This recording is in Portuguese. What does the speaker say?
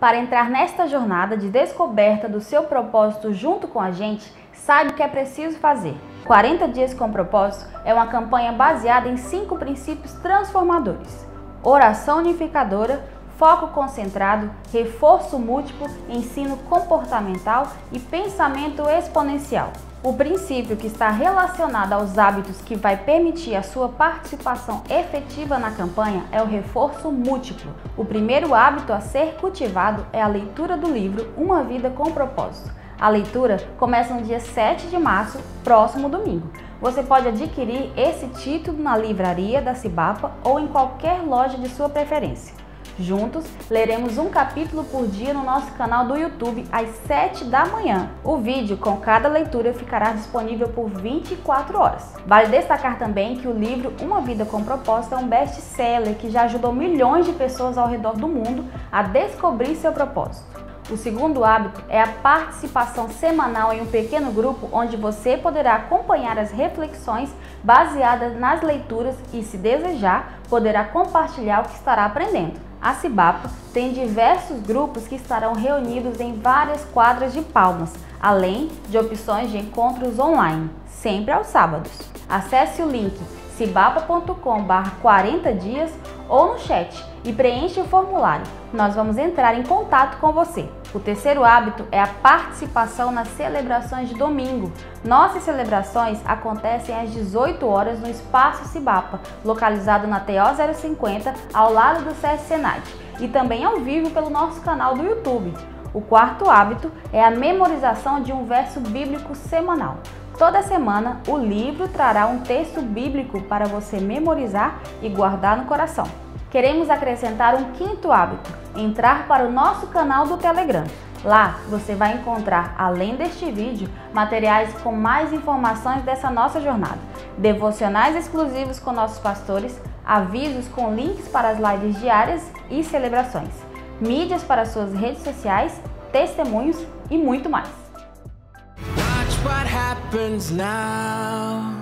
Para entrar nesta jornada de descoberta do seu propósito junto com a gente, saiba o que é preciso fazer. 40 Dias com Propósito é uma campanha baseada em cinco princípios transformadores: oração unificadora, foco concentrado, reforço múltiplo, ensino comportamental e pensamento exponencial. O princípio que está relacionado aos hábitos que vai permitir a sua participação efetiva na campanha é o reforço múltiplo. O primeiro hábito a ser cultivado é a leitura do livro Uma Vida com Propósito. A leitura começa no dia 7 de março, próximo domingo. Você pode adquirir esse título na livraria da Cibapa ou em qualquer loja de sua preferência. Juntos, leremos um capítulo por dia no nosso canal do YouTube às 7 da manhã. O vídeo com cada leitura ficará disponível por 24 horas. Vale destacar também que o livro Uma Vida com Propósito é um best-seller que já ajudou milhões de pessoas ao redor do mundo a descobrir seu propósito. O segundo hábito é a participação semanal em um pequeno grupo onde você poderá acompanhar as reflexões baseadas nas leituras e, se desejar, poderá compartilhar o que estará aprendendo. A Cibapa tem diversos grupos que estarão reunidos em várias quadras de palmas, além de opções de encontros online, sempre aos sábados. Acesse o link cibapa.com 40 dias ou no chat e preencha o formulário. Nós vamos entrar em contato com você. O terceiro hábito é a participação nas celebrações de domingo. Nossas celebrações acontecem às 18 horas no Espaço Cibapa, localizado na TO 050, ao lado do SESC Senat, e também ao vivo pelo nosso canal do YouTube. O quarto hábito é a memorização de um verso bíblico semanal. Toda semana, o livro trará um texto bíblico para você memorizar e guardar no coração. Queremos acrescentar um quinto hábito: entrar para o nosso canal do Telegram. Lá você vai encontrar, além deste vídeo, materiais com mais informações dessa nossa jornada, devocionais exclusivos com nossos pastores, avisos com links para as lives diárias e celebrações, mídias para suas redes sociais, testemunhos e muito mais. Happens now.